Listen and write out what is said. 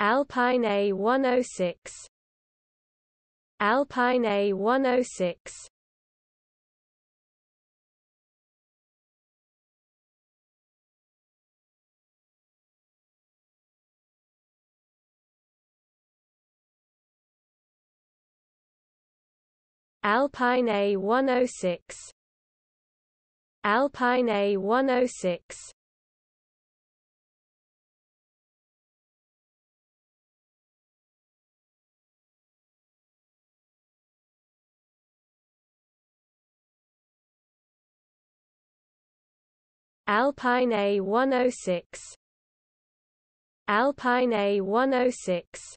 Alpine A106 Alpine A106 Alpine A106 Alpine A106 Alpine A106 Alpine A106